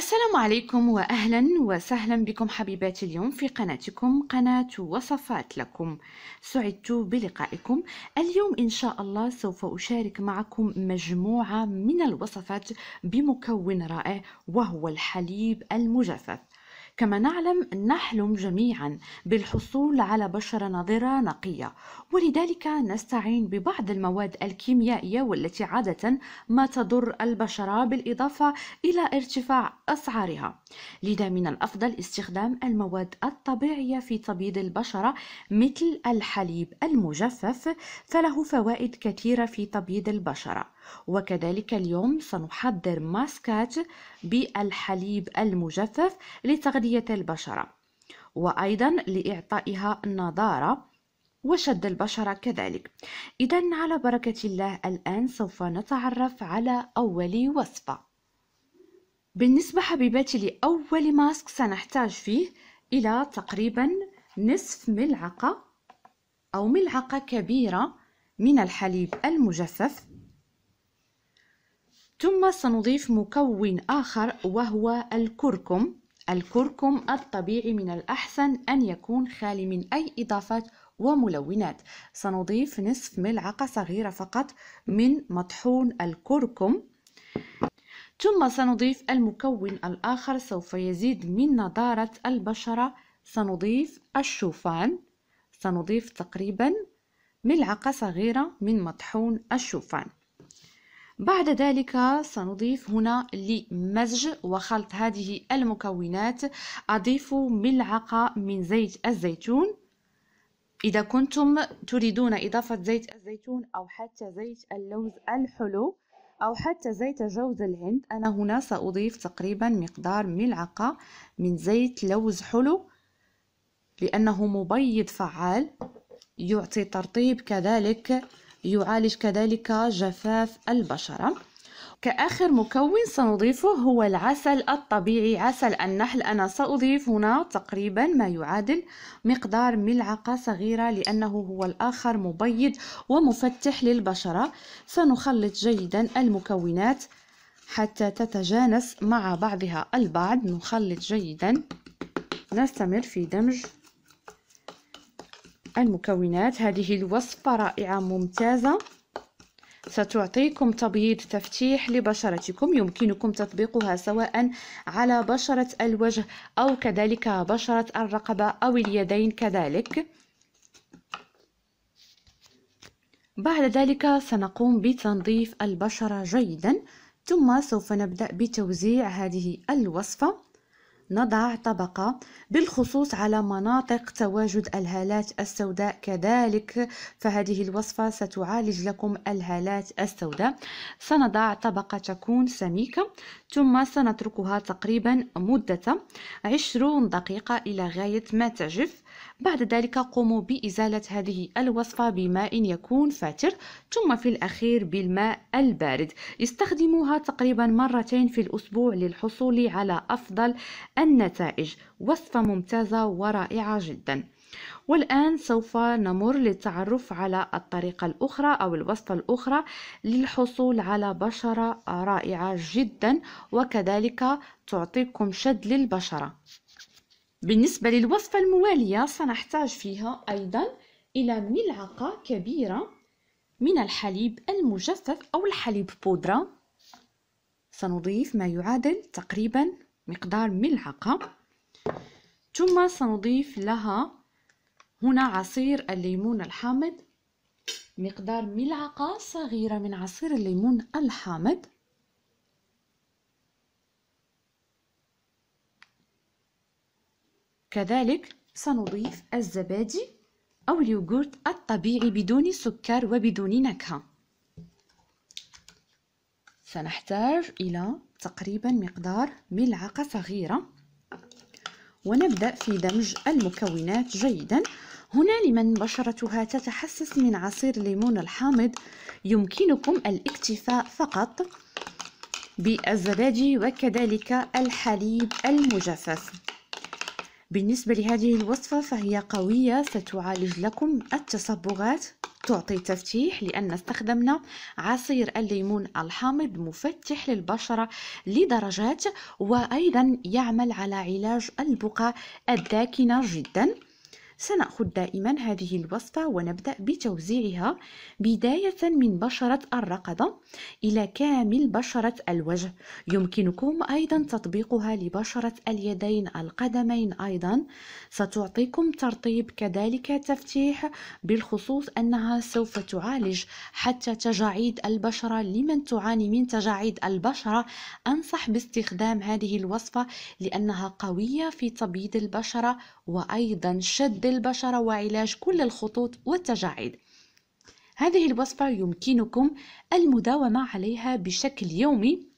السلام عليكم واهلا وسهلا بكم حبيباتي اليوم في قناتكم قناة وصفات لكم. سعدت بلقائكم. اليوم إن شاء الله سوف أشارك معكم مجموعة من الوصفات بمكون رائع وهو الحليب المجفف. كما نعلم نحلم جميعا بالحصول على بشرة نضرة نقية. ولذلك نستعين ببعض المواد الكيميائية والتي عادة ما تضر البشرة بالإضافة إلى ارتفاع أسعارها. لذا من الأفضل استخدام المواد الطبيعية في تبييض البشرة مثل الحليب المجفف فله فوائد كثيرة في تبييض البشرة. وكذلك اليوم سنحضر ماسكات بالحليب المجفف لتغذية البشرة وأيضا لإعطائها نضارة وشد البشرة كذلك. إذا على بركة الله الآن سوف نتعرف على أول وصفة. بالنسبة حبيباتي لأول ماسك سنحتاج فيه إلى تقريبا نصف ملعقة أو ملعقة كبيرة من الحليب المجفف. ثم سنضيف مكون آخر وهو الكركم. الكركم الطبيعي من الأحسن أن يكون خالي من أي إضافات وملونات. سنضيف نصف ملعقة صغيرة فقط من مطحون الكركم. ثم سنضيف المكون الآخر سوف يزيد من نضارة البشرة. سنضيف الشوفان. سنضيف تقريبا ملعقة صغيرة من مطحون الشوفان. بعد ذلك سنضيف هنا لمزج وخلط هذه المكونات. أضيف ملعقة من زيت الزيتون. إذا كنتم تريدون إضافة زيت الزيتون أو حتى زيت اللوز الحلو أو حتى زيت جوز الهند أنا هنا سأضيف تقريبا مقدار ملعقة من زيت لوز حلو لأنه مبيض فعال يعطي ترطيب كذلك يعالج كذلك جفاف البشرة. كآخر مكون سنضيفه هو العسل الطبيعي عسل النحل. أنا سأضيف هنا تقريبا ما يعادل مقدار ملعقة صغيرة لأنه هو الآخر مبيض ومفتح للبشرة. سنخلط جيدا المكونات حتى تتجانس مع بعضها البعض. نخلط جيدا. نستمر في دمج. المكونات. هذه الوصفة رائعة ممتازة. ستعطيكم تبييض تفتيح لبشرتكم. يمكنكم تطبيقها سواء على بشرة الوجه أو كذلك بشرة الرقبة أو اليدين كذلك. بعد ذلك سنقوم بتنظيف البشرة جيدا ثم سوف نبدأ بتوزيع هذه الوصفة. نضع طبقة بالخصوص على مناطق تواجد الهالات السوداء كذلك فهذه الوصفة ستعالج لكم الهالات السوداء. سنضع طبقة تكون سميكة ثم سنتركها تقريبا مدة عشرون دقيقة إلى غاية ما تجف. بعد ذلك قوموا بإزالة هذه الوصفة بماء يكون فاتر ثم في الأخير بالماء البارد. استخدموها تقريبا مرتين في الأسبوع للحصول على أفضل النتائج. وصفة ممتازة ورائعة جدا. والآن سوف نمر للتعرف على الطريقة الأخرى أو الوصفة الأخرى للحصول على بشرة رائعة جدا وكذلك تعطيكم شد للبشرة. بالنسبة للوصفة الموالية سنحتاج فيها أيضا إلى ملعقة كبيرة من الحليب المجفف أو الحليب بودرة. سنضيف ما يعادل تقريبا مقدار ملعقة. ثم سنضيف لها هنا عصير الليمون الحامض مقدار ملعقة صغيرة من عصير الليمون الحامض. كذلك سنضيف الزبادي أو اليوغورت الطبيعي بدون سكر وبدون نكهة. سنحتاج إلى تقريبا مقدار ملعقة صغيرة. ونبدأ في دمج المكونات جيدا. هنا لمن بشرتها تتحسس من عصير الليمون الحامض. يمكنكم الاكتفاء فقط بالزبادي وكذلك الحليب المجفف. بالنسبة لهذه الوصفة فهي قوية ستعالج لكم التصبغات. تعطي تفتيح لأن استخدمنا عصير الليمون الحامض مفتح للبشرة لدرجات وأيضا يعمل على علاج البقع الداكنة جدا. سنأخذ دائما هذه الوصفة ونبدأ بتوزيعها بداية من بشرة الرقبة إلى كامل بشرة الوجه. يمكنكم أيضا تطبيقها لبشرة اليدين القدمين أيضا. ستعطيكم ترطيب كذلك تفتيح بالخصوص أنها سوف تعالج حتى تجاعيد البشرة. لمن تعاني من تجاعيد البشرة؟ أنصح باستخدام هذه الوصفة لأنها قوية في تبييض البشرة وأيضا شد البشرة وعلاج كل الخطوط والتجاعيد. هذه الوصفة يمكنكم المداومة عليها بشكل يومي.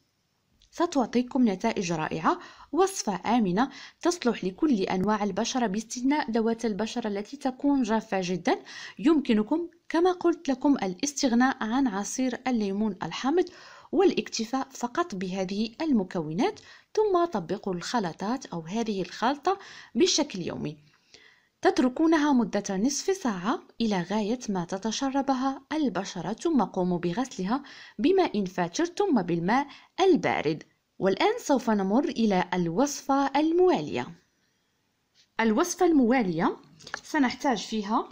ستعطيكم نتائج رائعة. وصفة آمنة تصلح لكل أنواع البشرة باستثناء ذوات البشرة التي تكون جافة جدا. يمكنكم كما قلت لكم الاستغناء عن عصير الليمون الحامض والاكتفاء فقط بهذه المكونات. ثم طبقوا الخلطات أو هذه الخلطة بشكل يومي. تتركونها مدة نصف ساعة إلى غاية ما تتشربها البشرة ثم قوموا بغسلها بماء فاتر ثم بالماء البارد. والآن سوف نمر إلى الوصفة الموالية. الوصفة الموالية سنحتاج فيها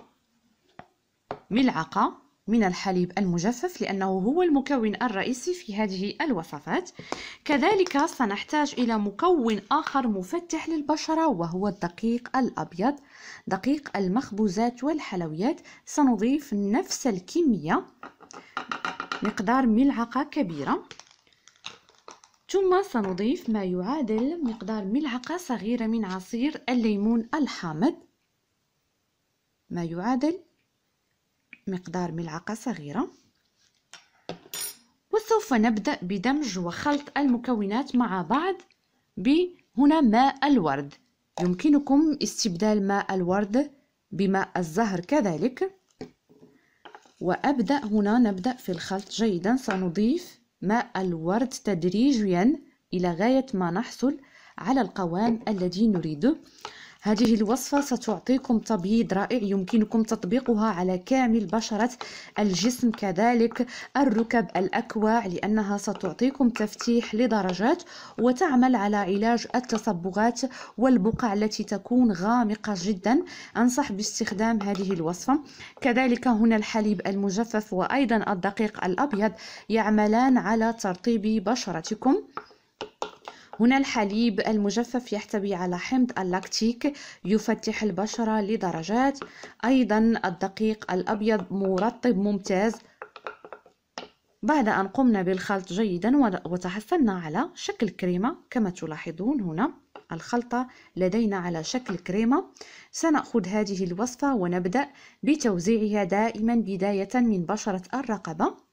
ملعقة من الحليب المجفف لأنه هو المكون الرئيسي في هذه الوصفات. كذلك سنحتاج إلى مكون آخر مفتح للبشرة وهو الدقيق الأبيض. دقيق المخبوزات والحلويات. سنضيف نفس الكمية. مقدار ملعقة كبيرة. ثم سنضيف ما يعادل مقدار ملعقة صغيرة من عصير الليمون الحامض. ما يعادل مقدار ملعقة صغيرة. وسوف نبدأ بدمج وخلط المكونات مع بعض بهنا ماء الورد. يمكنكم استبدال ماء الورد بماء الزهر كذلك. وأبدأ هنا نبدأ في الخلط جيدا. سنضيف ماء الورد تدريجيا إلى غاية ما نحصل على القوام الذي نريده. هذه الوصفة ستعطيكم تبييض رائع يمكنكم تطبيقها على كامل بشرة الجسم كذلك الركب الأكواع لأنها ستعطيكم تفتيح لدرجات وتعمل على علاج التصبغات والبقع التي تكون غامقة جدا. أنصح باستخدام هذه الوصفة. كذلك هنا الحليب المجفف وأيضا الدقيق الأبيض يعملان على ترطيب بشرتكم. هنا الحليب المجفف يحتوي على حمض اللاكتيك يفتح البشرة لدرجات. أيضا الدقيق الأبيض مرطب ممتاز. بعد أن قمنا بالخلط جيدا وتحصلنا على شكل كريمة كما تلاحظون هنا الخلطة لدينا على شكل كريمة. سنأخذ هذه الوصفة ونبدأ بتوزيعها دائما بداية من بشرة الرقبة.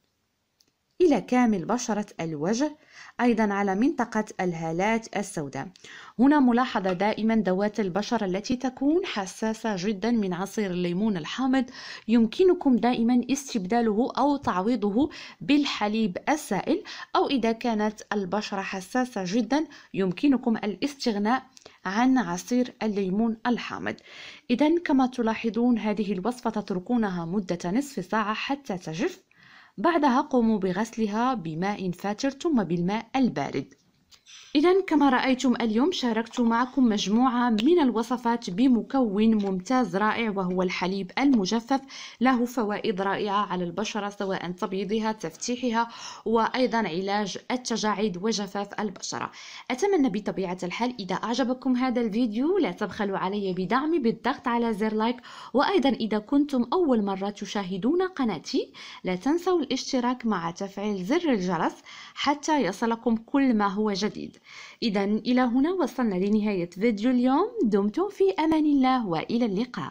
إلى كامل بشرة الوجه أيضا على منطقة الهالات السوداء. هنا ملاحظة دائما ذوات البشرة التي تكون حساسة جدا من عصير الليمون الحامض. يمكنكم دائما استبداله أو تعويضه بالحليب السائل أو إذا كانت البشرة حساسة جدا يمكنكم الاستغناء عن عصير الليمون الحامض. إذا كما تلاحظون هذه الوصفة تتركونها مدة نصف ساعة حتى تجف. بعدها قوموا بغسلها بماء فاتر ثم بالماء البارد. إذا كما رأيتم اليوم شاركت معكم مجموعة من الوصفات بمكون ممتاز رائع وهو الحليب المجفف له فوائد رائعة على البشرة سواء تبييضها تفتيحها وأيضا علاج التجاعيد وجفاف البشرة. أتمنى بطبيعة الحال إذا أعجبكم هذا الفيديو لا تبخلوا علي بدعمي بالضغط على زر لايك وأيضا إذا كنتم أول مرة تشاهدون قناتي لا تنسوا الاشتراك مع تفعيل زر الجرس حتى يصلكم كل ما هو جديد. إذا إلى هنا وصلنا لنهاية فيديو اليوم. دمتم في أمان الله وإلى اللقاء.